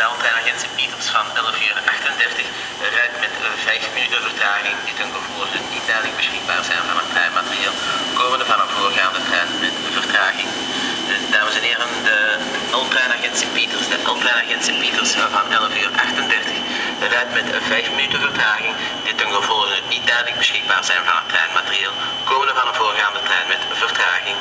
sneltreinagent Pieters van 11 38 rijdt met eh, 5 minuten vertraging Dit ten gevolge niet duidelijk beschikbaar zijn van het treinmateriaal. komende van een voorgaande trein met vertraging. Dames en heren, de L-treinagent Pieters, de L-treinagent Pieters van 11:38 rijdt met 5 minuten vertraging Dit ten gevolge niet duidelijk beschikbaar zijn van het treinmateriaal. komende van een voorgaande trein met vertraging.